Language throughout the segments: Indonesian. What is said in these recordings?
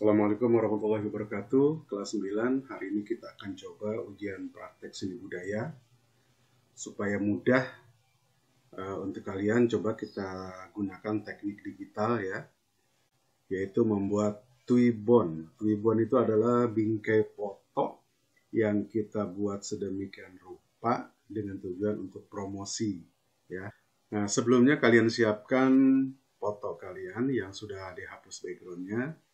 Assalamualaikum warahmatullahi wabarakatuh. Kelas 9, hari ini kita akan coba ujian praktek seni budaya. Supaya mudah uh, untuk kalian, coba kita gunakan teknik digital ya. Yaitu membuat tuibon. Tuibon itu adalah bingkai foto yang kita buat sedemikian rupa dengan tujuan untuk promosi ya. Nah, sebelumnya kalian siapkan foto kalian yang sudah dihapus backgroundnya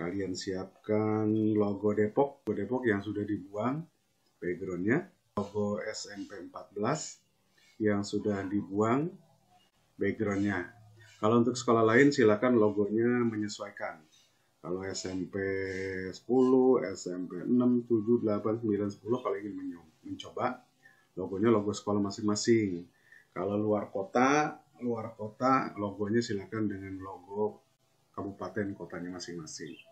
kalian siapkan logo Depok, logo Depok yang sudah dibuang backgroundnya, logo SMP 14 yang sudah dibuang backgroundnya. Kalau untuk sekolah lain silakan logonya menyesuaikan. Kalau SMP 10, SMP 6, 7, 8, 9, 10 kalau ingin mencoba logonya logo sekolah masing-masing. Kalau luar kota, luar kota logonya silakan dengan logo kabupaten kotanya masing-masing.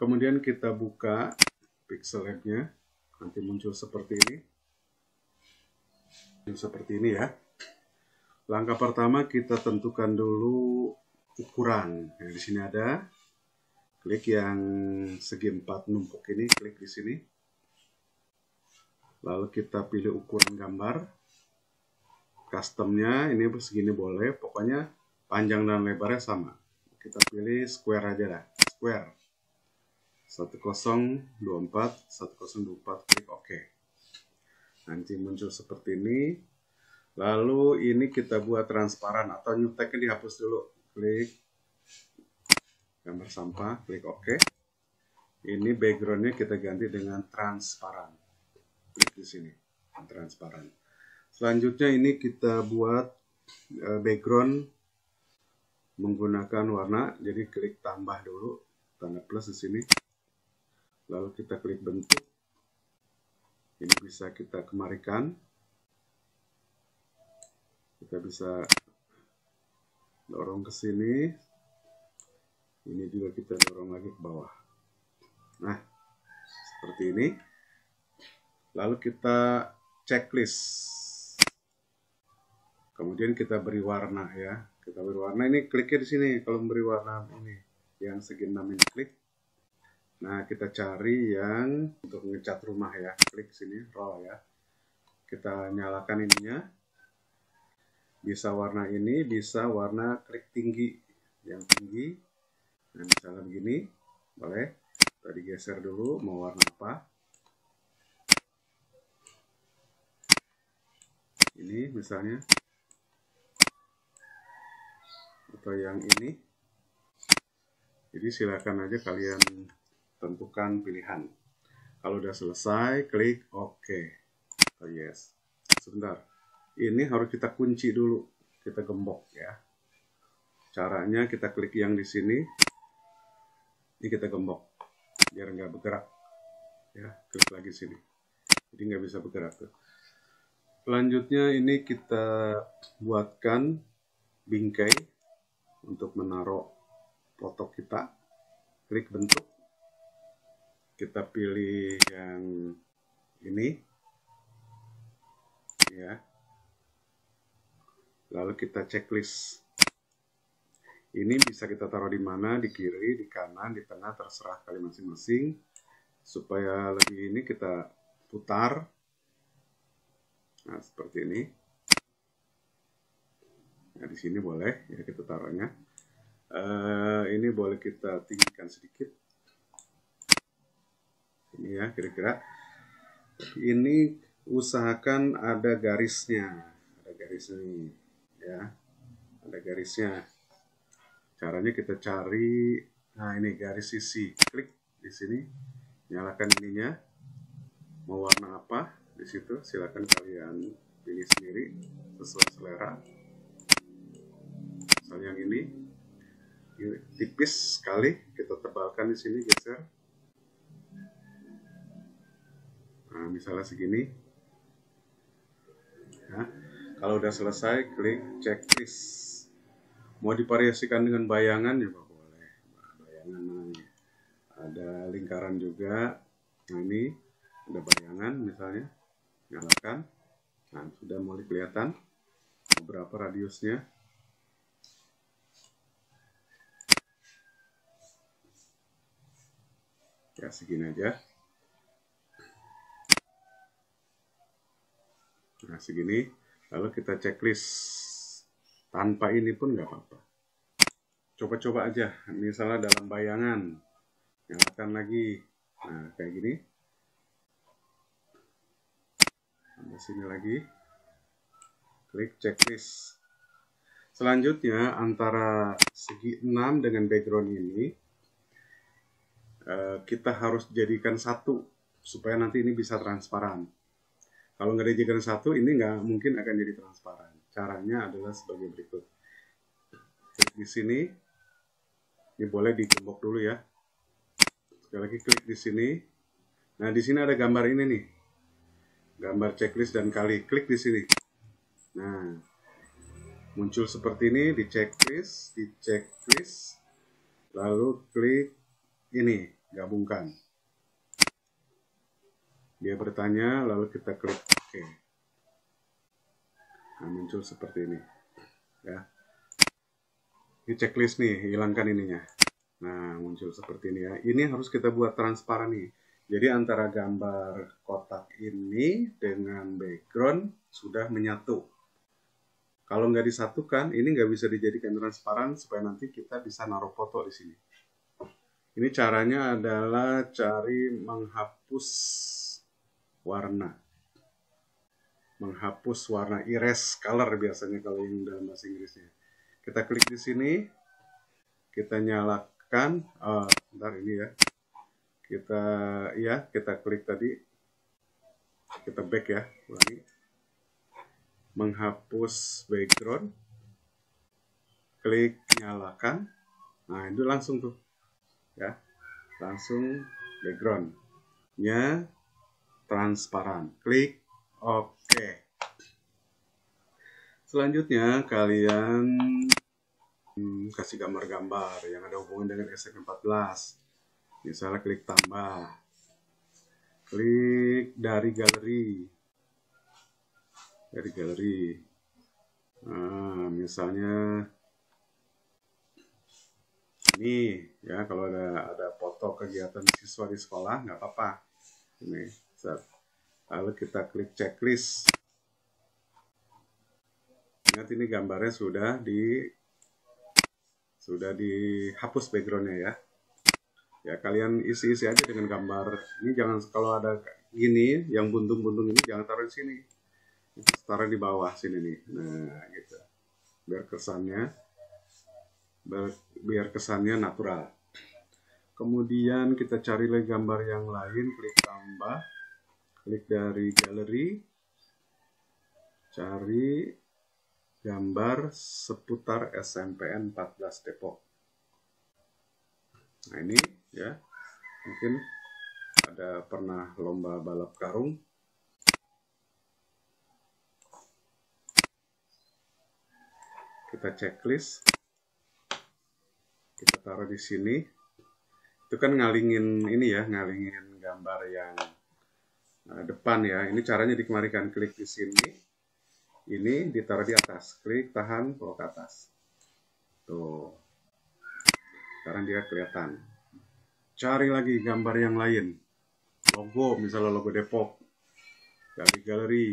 Kemudian kita buka pixel lab-nya. Nanti muncul seperti ini. Seperti ini ya. Langkah pertama kita tentukan dulu ukuran. Nah, di sini ada. Klik yang segi empat numpuk ini, klik di sini. Lalu kita pilih ukuran gambar. Customnya ini segini boleh, pokoknya panjang dan lebarnya sama. Kita pilih square aja dah, square 1024 1024 klik OK. Nanti muncul seperti ini. Lalu ini kita buat transparan atau new tagnya dihapus dulu. Klik gambar sampah klik OK. Ini backgroundnya kita ganti dengan transparan. Klik di sini transparan. Selanjutnya ini kita buat eh, background menggunakan warna. Jadi klik tambah dulu tanda plus di sini lalu kita klik bentuk. Ini bisa kita kemarikan. Kita bisa dorong ke sini. Ini juga kita dorong lagi ke bawah. Nah seperti ini. Lalu kita checklist. Kemudian kita beri warna ya. Kita beri warna. Ini kliknya di sini. Kalau memberi warna ini yang segi 6 ini klik Nah, kita cari yang untuk ngecat rumah ya. Klik sini, roll ya. Kita nyalakan ininya. Bisa warna ini, bisa warna klik tinggi. Yang tinggi. Nah, misalnya begini. Boleh. Tadi geser dulu, mau warna apa. Ini misalnya. Atau yang ini. Jadi silakan aja kalian tentukan pilihan. Kalau udah selesai, klik OK. Oh yes. Sebentar. Ini harus kita kunci dulu. Kita gembok ya. Caranya kita klik yang di sini. Ini kita gembok. Biar nggak bergerak. Ya, klik lagi sini. Jadi nggak bisa bergerak tuh. Selanjutnya ini kita buatkan bingkai untuk menaruh foto kita. Klik bentuk kita pilih yang ini. Ya. Lalu kita checklist. Ini bisa kita taruh di mana? Di kiri di kanan di tengah terserah kalian masing-masing. Supaya lebih ini kita putar. Nah seperti ini. Nah di sini boleh ya kita taruhnya. Uh, ini boleh kita tinggikan sedikit ya kira-kira. Ini usahakan ada garisnya ada garisnya nih ya. Ada garisnya. Caranya kita cari nah ini garis sisi. Klik di sini nyalakan ininya. Mau warna apa di situ. Silakan kalian pilih sendiri sesuai selera. Misalnya yang ini, ini tipis sekali. Kita tebalkan di sini geser Nah, misalnya segini. Ya. Kalau udah selesai, klik checklist. Mau divariasikan dengan bayangan juga boleh. Nah, bayangan namanya. Ada lingkaran juga. Nah, ini ada bayangan misalnya. Nyalakan. Nah, sudah mulai kelihatan beberapa radiusnya. ya segini aja nah segini lalu kita checklist. Tanpa ini pun nggak apa-apa. Coba-coba aja misalnya dalam bayangan nyalakan lagi. Nah kayak gini. Sampai sini lagi. Klik checklist. Selanjutnya antara segi 6 dengan background ini eh, kita harus jadikan satu supaya nanti ini bisa transparan kalau nggak dijadikan satu ini nggak mungkin akan jadi transparan. Caranya adalah sebagai berikut. Klik di sini. Ini boleh digembok dulu ya. Sekali lagi klik di sini. Nah di sini ada gambar ini nih. Gambar checklist dan kali klik di sini. Nah muncul seperti ini di checklist, di checklist, lalu klik ini, gabungkan. Dia bertanya, lalu kita klik OK. Nah, muncul seperti ini. Ya. Ini checklist nih, hilangkan ininya. Nah, muncul seperti ini ya. Ini harus kita buat transparan nih. Jadi antara gambar kotak ini dengan background sudah menyatu. Kalau nggak disatukan, ini nggak bisa dijadikan transparan supaya nanti kita bisa naruh foto di sini. Ini caranya adalah cari menghapus warna. Menghapus warna erase color biasanya kalau yang dalam bahasa Inggrisnya. Kita klik di sini, kita nyalakan, oh, bentar ini ya. Kita ya, kita klik tadi, kita back ya, ulangi. Menghapus background. Klik nyalakan. Nah itu langsung tuh ya. Langsung backgroundnya transparan. Klik. OK. selanjutnya kalian hmm, kasih gambar-gambar yang ada hubungan dengan SN14 misalnya klik tambah. Klik dari galeri. Dari galeri. Nah, misalnya ini ya kalau ada ada foto kegiatan siswa di sekolah nggak apa-apa. Ini. Lalu kita klik checklist. Ingat ini gambarnya sudah di sudah dihapus backgroundnya ya. Ya kalian isi-isi aja dengan gambar ini. Jangan kalau ada gini yang buntung-buntung ini jangan taruh di sini. Taruh di bawah sini nih. Nah gitu. Biar kesannya biar, biar kesannya natural. Kemudian kita cari lagi gambar yang lain. Klik tambah klik dari galeri cari gambar seputar SMPN 14 Depok. Nah ini ya mungkin ada pernah lomba balap karung. Kita checklist. Kita taruh di sini. Itu kan ngalingin ini ya ngalingin gambar yang depan ya. Ini caranya dikemarikan. Klik di sini. Ini ditaruh di atas. Klik tahan bawa ke atas. Tuh. Sekarang dia kelihatan. Cari lagi gambar yang lain. Logo misalnya logo Depok. Dari galeri.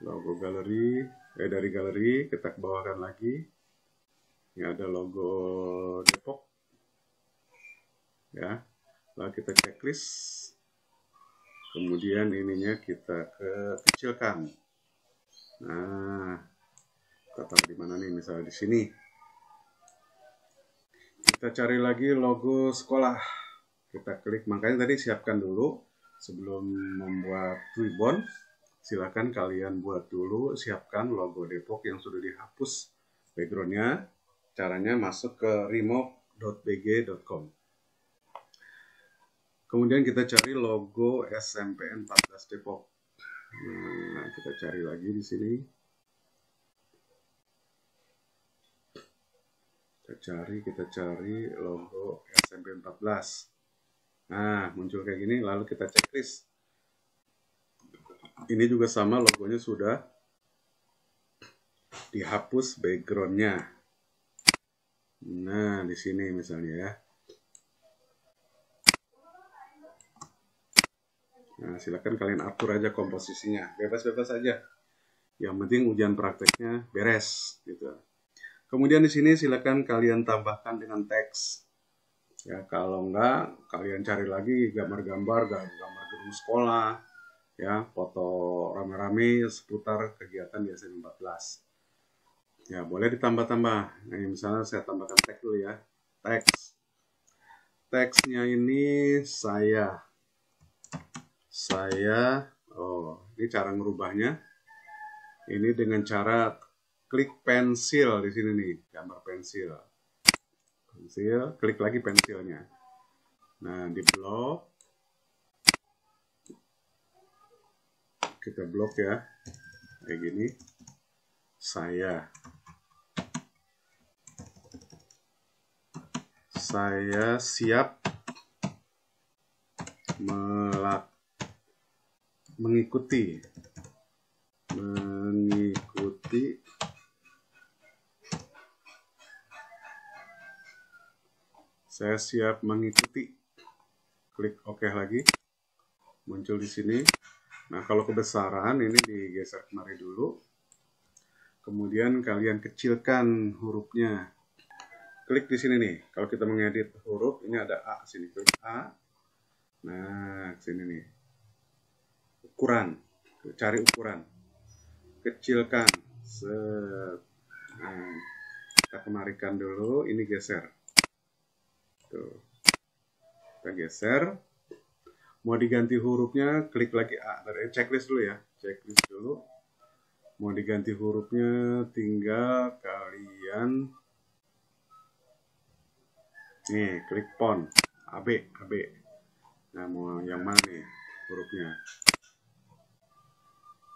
Logo galeri. Eh dari galeri. Kita bawakan lagi. Ini ada logo Depok. Ya lalu kita checklist. Kemudian ininya kita kecilkan. Nah kita taruh di mana nih? Misalnya di sini. Kita cari lagi logo sekolah. Kita klik. Makanya tadi siapkan dulu sebelum membuat ribbon. Silakan kalian buat dulu, siapkan logo Depok yang sudah dihapus backgroundnya. Caranya masuk ke remove.bg.com. Kemudian kita cari logo SMPN 14 Depok. Nah, kita cari lagi di sini. Kita cari, kita cari logo SMP 14. Nah, muncul kayak gini, lalu kita checklist ini juga sama logonya sudah dihapus backgroundnya Nah, di sini misalnya ya. Nah, silakan kalian atur aja komposisinya, bebas-bebas aja. Yang penting ujian prakteknya beres gitu. Kemudian di sini silakan kalian tambahkan dengan teks. Ya, kalau enggak kalian cari lagi gambar-gambar, gambar gedung sekolah, ya, foto rame-rame seputar kegiatan di SMP 14. Ya, boleh ditambah-tambah. Nah, misalnya saya tambahkan teks dulu ya. Teks. Teksnya ini saya saya oh ini cara ngerubahnya. Ini dengan cara klik pensil di sini nih gambar pensil. Pensil klik lagi pensilnya. Nah di blok. Kita blok ya kayak gini. Saya. Saya siap melak mengikuti. Mengikuti. Saya siap mengikuti. Klik OK lagi. Muncul di sini. Nah kalau kebesaran ini digeser kemari dulu. Kemudian kalian kecilkan hurufnya. Klik di sini nih. Kalau kita mengedit huruf ini ada A sini. Klik A. Nah sini nih ukuran cari ukuran. Kecilkan set. Nah, kita kemarikan dulu ini geser. Tuh. Kita geser. Mau diganti hurufnya klik lagi. A dari checklist dulu ya. Checklist dulu. Mau diganti hurufnya tinggal kalian nih klik font. AB AB nah mau yang mana nih hurufnya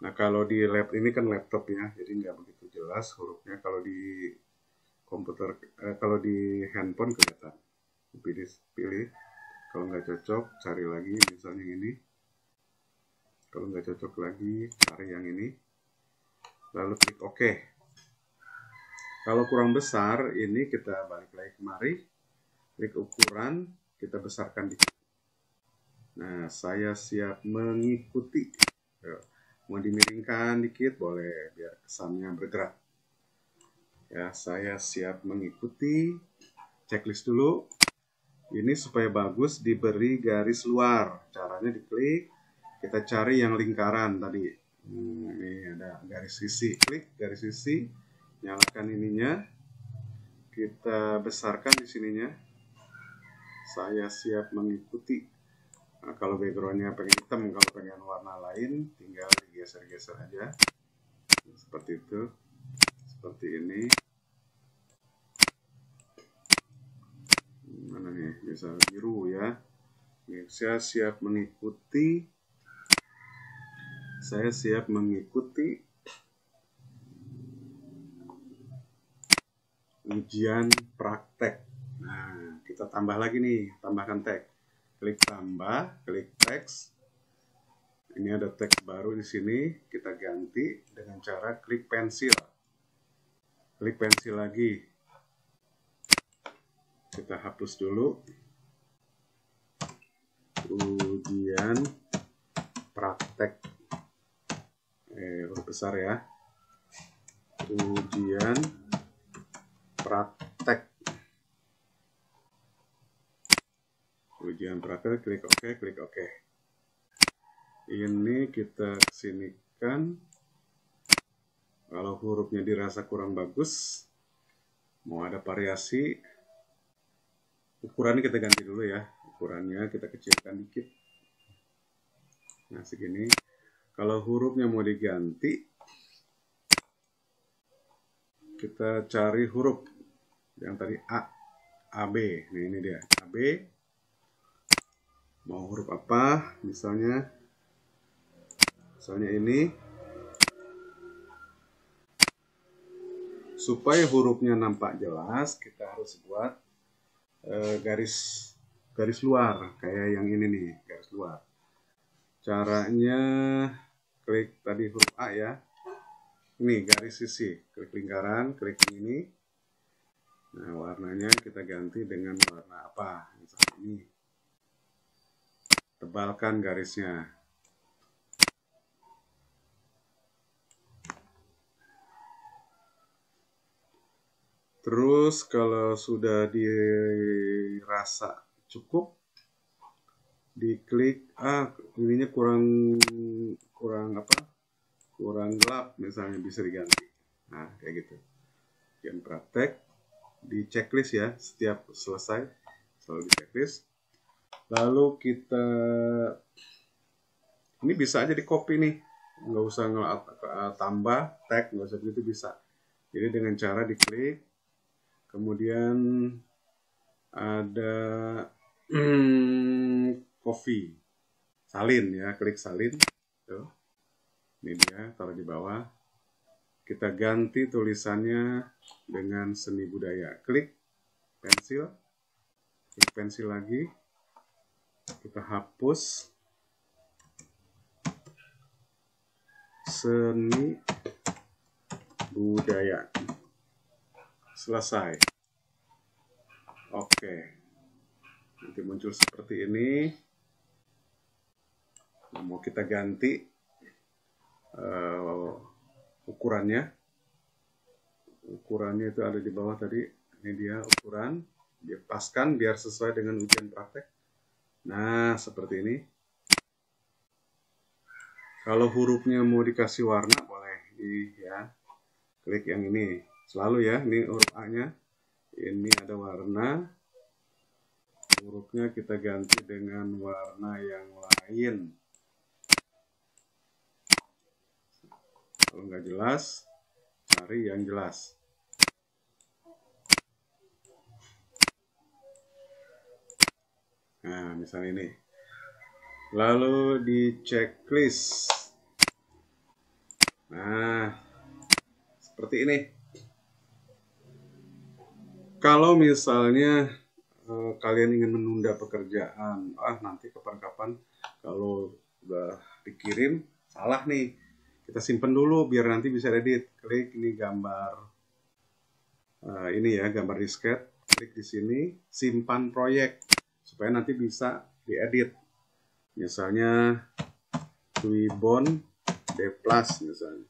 Nah kalau di lab ini kan laptop ya, jadi nggak begitu jelas hurufnya. Kalau di komputer, eh, kalau di handphone kelihatan. Pilih, pilih. Kalau nggak cocok, cari lagi misalnya ini. Kalau nggak cocok lagi, cari yang ini. Lalu klik OK. Kalau kurang besar, ini kita balik lagi kemari. Klik ukuran, kita besarkan dikit. Nah, saya siap mengikuti. Yuk mau dimiringkan dikit boleh biar kesannya bergerak. Ya saya siap mengikuti checklist dulu. Ini supaya bagus diberi garis luar. Caranya diklik kita cari yang lingkaran tadi. Hmm, ini ada garis sisi. Klik garis sisi nyalakan ininya. Kita besarkan di sininya. Saya siap mengikuti Nah, kalau backgroundnya pengen hitam, kalau pengen warna lain, tinggal digeser-geser aja. Seperti itu. Seperti ini. Mana nih? Bisa biru ya. Saya siap mengikuti. Saya siap mengikuti ujian praktek. Nah, kita tambah lagi nih, tambahkan tag klik tambah, klik teks. Ini ada teks baru di sini, kita ganti dengan cara klik pensil. Klik pensil lagi. Kita hapus dulu. Ujian praktek. Eh, besar ya. Ujian praktek. Ujian praktek klik OK klik OK. Ini kita sinikan kalau hurufnya dirasa kurang bagus mau ada variasi ukurannya kita ganti dulu ya. Ukurannya kita kecilkan dikit. Nah segini. Kalau hurufnya mau diganti kita cari huruf. Yang tadi A AB nah ini dia AB mau huruf apa? Misalnya misalnya ini. Supaya hurufnya nampak jelas kita harus buat e, garis garis luar. Kayak yang ini nih garis luar. Caranya klik tadi huruf A ya. Ini garis sisi. Klik lingkaran klik ini. Nah, warnanya kita ganti dengan warna apa? Misalnya ini. Tebalkan garisnya. Terus kalau sudah dirasa cukup, diklik ah ininya kurang kurang apa? Kurang gelap misalnya bisa diganti. Nah, kayak gitu. Yang praktek di checklist ya setiap selesai selalu di checklist. Lalu kita ini bisa aja di copy nih, nggak usah tambah tag, nggak usah begitu bisa. Jadi dengan cara diklik kemudian ada hmm, coffee salin ya klik salin. Tuh. Ini dia taruh di bawah. Kita ganti tulisannya dengan seni budaya. Klik pensil. Klik pensil lagi kita hapus. Seni budaya. Selesai. Oke. Nanti muncul seperti ini. Nah, mau kita ganti uh, ukurannya? Ukurannya itu ada di bawah tadi. Ini dia ukuran. Dia paskan biar sesuai dengan ujian praktek nah seperti ini. Kalau hurufnya mau dikasih warna boleh. Di ya. Klik yang ini. Selalu ya ini huruf A nya ini ada warna. Hurufnya kita ganti dengan warna yang lain. Kalau nggak jelas cari yang jelas nah misalnya ini. Lalu di checklist nah seperti ini. Kalau misalnya uh, kalian ingin menunda pekerjaan, ah nanti kapan-kapan kalau udah dikirim salah nih, kita simpen dulu biar nanti bisa edit. Klik ini gambar uh, ini ya gambar disket, klik di sini simpan proyek supaya nanti bisa diedit. Misalnya Twibon D plus misalnya.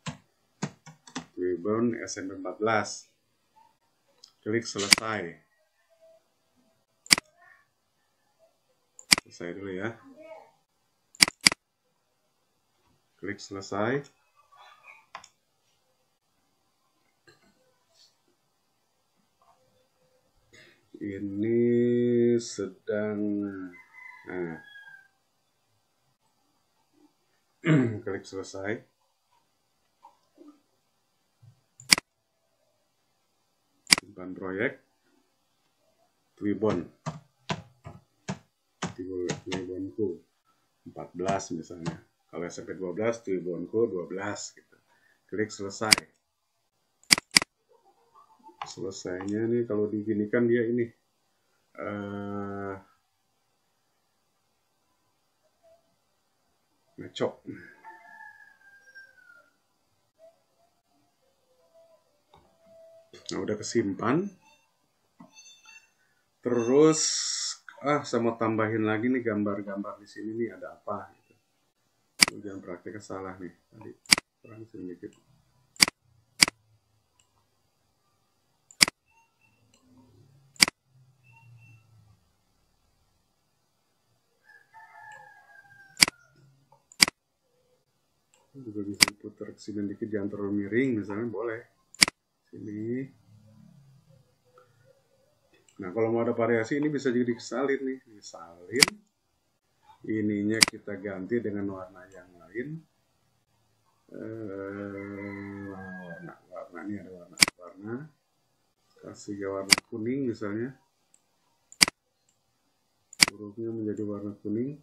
Twibon SMP 14 klik selesai selesai dulu ya klik selesai ini sedang nah. Klik selesai. Simpan proyek. Twibon Twibonku 14 misalnya. Kalau SMP 12 Twibonku 12 gitu. Klik selesai. Selesainya nih kalau diginikan dia ini uh, ngecok Nah, udah kesimpan. Terus ah saya mau tambahin lagi nih gambar-gambar di sini nih ada apa gitu. Jangan prakteknya salah nih tadi kurang sedikit. Juga bisa putar ke sini dikit jangan terlalu miring misalnya boleh. Sini. Nah kalau mau ada variasi ini bisa jadi salin nih. Disalin ininya kita ganti dengan warna yang lain. Eh, warna warna. Ini ada warna warna. Kasih warna kuning misalnya. Hurufnya menjadi warna kuning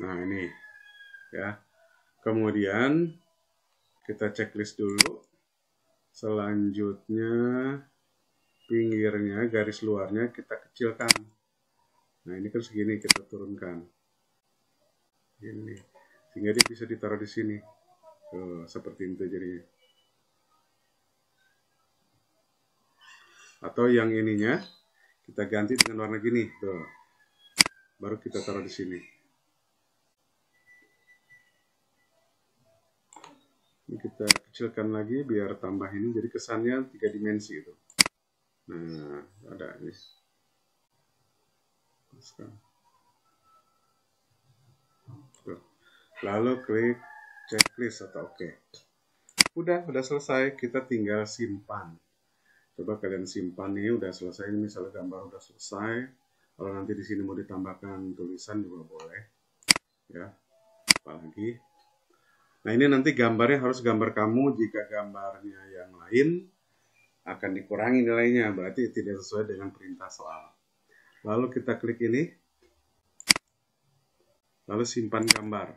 Nah, ini. Ya. Kemudian kita checklist dulu. Selanjutnya pinggirnya garis luarnya kita kecilkan. Nah ini kan segini kita turunkan. Ini. Sehingga dia bisa ditaruh di sini. Tuh, seperti itu jadi atau yang ininya kita ganti dengan warna gini. Tuh. Baru kita taruh di sini ini kita kecilkan lagi biar tambah ini jadi kesannya tiga dimensi itu. Nah ada ini. Lalu klik checklist atau oke. Okay. udah udah selesai. Kita tinggal simpan. Coba kalian simpan ini udah selesai. Ini misalnya gambar udah selesai. Kalau nanti di sini mau ditambahkan tulisan juga boleh. Ya apalagi nah ini nanti gambarnya harus gambar kamu. Jika gambarnya yang lain akan dikurangi nilainya. Berarti tidak sesuai dengan perintah soal. Lalu kita klik ini. Lalu simpan gambar.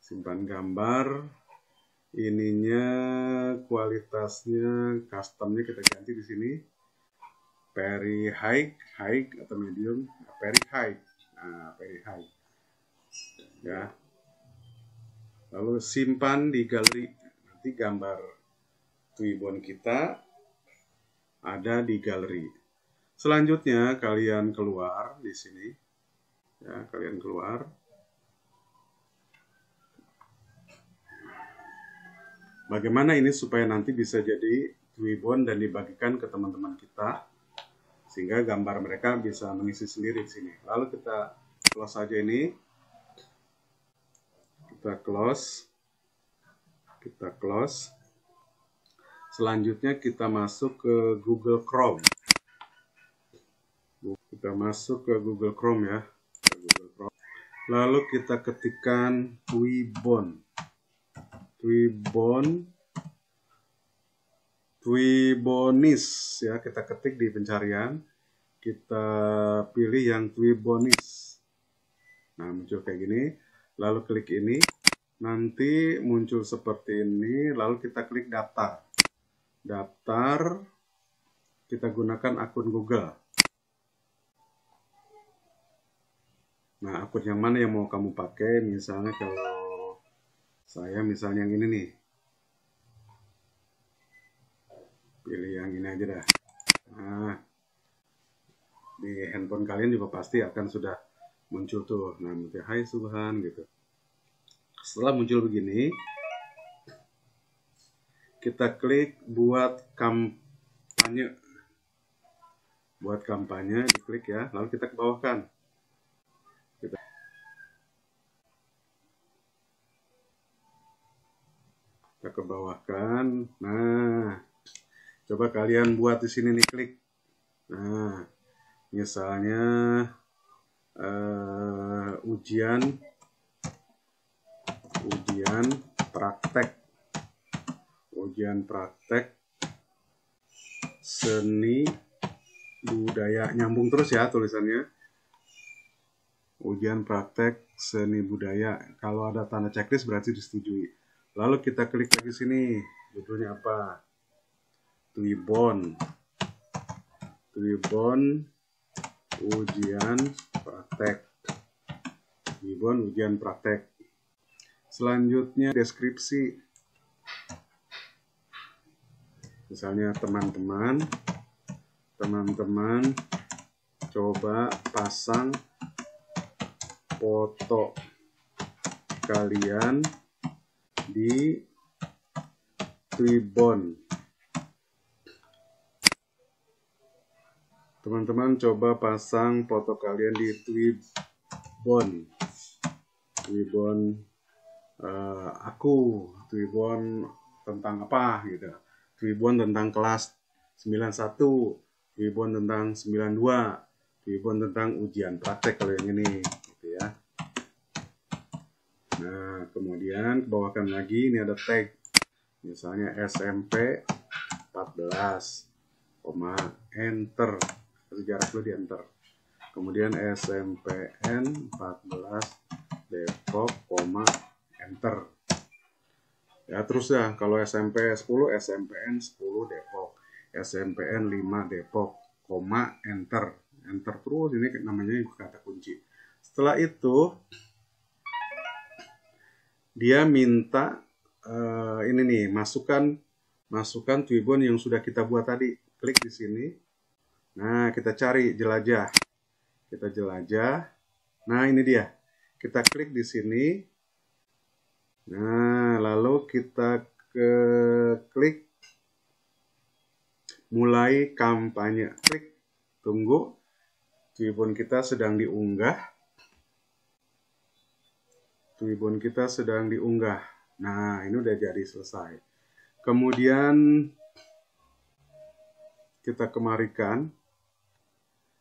Simpan gambar. Ininya kualitasnya customnya kita ganti di sini. Very high high atau medium? Very high. Nah very high. Ya lalu simpan di galeri nanti gambar Twibbon kita ada di galeri selanjutnya kalian keluar di sini ya kalian keluar Bagaimana ini supaya nanti bisa jadi Twibbon dan dibagikan ke teman-teman kita sehingga gambar mereka bisa mengisi sendiri di sini. Lalu kita close saja ini. Kita close. Kita close. Selanjutnya kita masuk ke Google Chrome. Kita masuk ke Google Chrome ya. Google Chrome. Lalu kita ketikkan Twibbon. Twibbon Twibbonis ya kita ketik di pencarian kita pilih yang Twibbonis nah muncul kayak gini lalu klik ini. Nanti muncul seperti ini. Lalu kita klik daftar. Daftar. Kita gunakan akun Google. Nah akun yang mana yang mau kamu pakai? Misalnya kalau saya misalnya yang ini nih. Pilih yang ini aja dah. Nah di handphone kalian juga pasti akan sudah muncul tuh. Nah nanti hai subhan gitu. Setelah muncul begini kita klik buat kampanye. Buat kampanye diklik ya lalu kita ke bawah kan. Kita bawah kan. Nah coba kalian buat di sini nih klik. Nah misalnya uh, ujian. Ujian praktek. Ujian praktek. Seni. Budaya nyambung terus ya tulisannya. Ujian praktek seni budaya. Kalau ada tanda checklist berarti disetujui. Lalu kita klik lagi sini, judulnya apa? Twibbon. Twibbon. Ujian praktek. Twibbon ujian praktek. Selanjutnya deskripsi. Misalnya teman-teman, teman-teman coba pasang foto kalian di Twibbon. Teman-teman coba pasang foto kalian di Twibbon. Twibbon uh, aku, Twibbon tentang apa gitu. Twibbon tentang kelas 91, Twibbon tentang 92, Twibbon tentang ujian praktek kalau yang ini gitu ya. Nah, kemudian bawahkan lagi ini ada tag. Misalnya SMP 14, koma enter. Jarak dulu di enter. Kemudian SMPN 14 Depok, enter. Ya terus ya, kalau SMP 10, SMPN 10 Depok. SMPN 5 Depok, koma, enter. Enter terus, ini namanya kata kunci. Setelah itu, dia minta uh, ini nih, masukkan masukkan Twibbon yang sudah kita buat tadi. Klik di sini. Nah, kita cari jelajah. Kita jelajah. Nah, ini dia. Kita klik di sini. Nah, lalu kita ke klik mulai kampanye. Klik tunggu. Twibbon kita sedang diunggah. Twibbon kita sedang diunggah. Nah, ini udah jadi selesai. Kemudian kita kemarikan.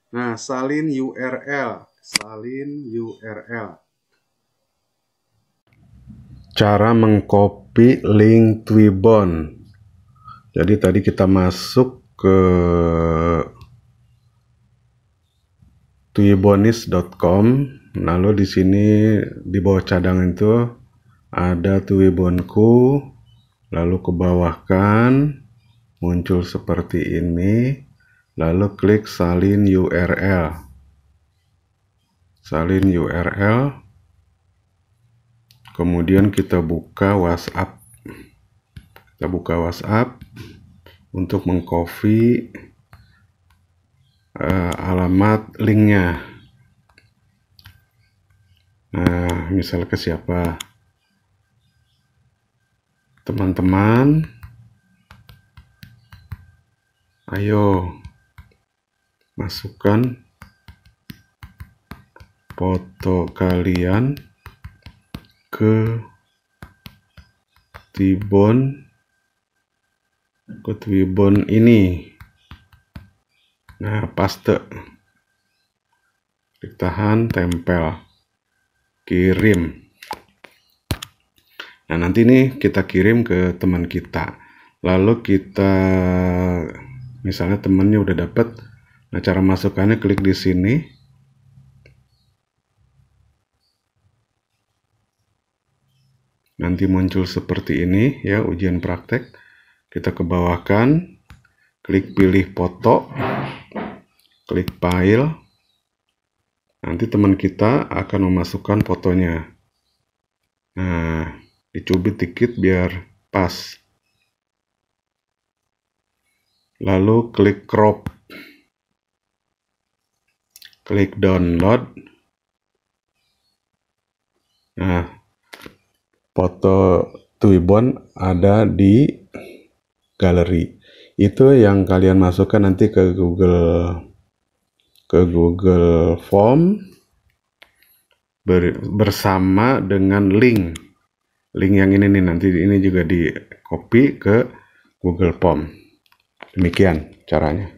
Nah, salin URL. Salin URL. Cara mengcopy link Twibbon. Jadi tadi kita masuk ke twibonis.com lalu di sini di bawah cadangan itu ada Twibbonku lalu ke bawah kan muncul seperti ini lalu klik salin URL salin URL kemudian kita buka WhatsApp. Kita buka WhatsApp untuk mengcopy uh, alamat linknya. Nah misal ke siapa? Teman-teman. Ayo masukkan. Foto kalian ke tibon ke tibon ini. Nah paste klik tahan tempel. Kirim. Nah nanti nih kita kirim ke teman kita. Lalu kita misalnya temennya udah dapet nah cara masukkannya klik di sini. Nanti muncul seperti ini ya ujian praktek. Kita ke bawah kan klik pilih foto. Klik file. Nanti teman kita akan memasukkan fotonya. Nah dicubit dikit biar pas. Lalu klik crop klik download nah foto Twibbon ada di galeri. Itu yang kalian masukkan nanti ke Google ke Google Form ber, bersama dengan link. Link yang ini nih nanti ini juga di copy ke Google Form. Demikian caranya.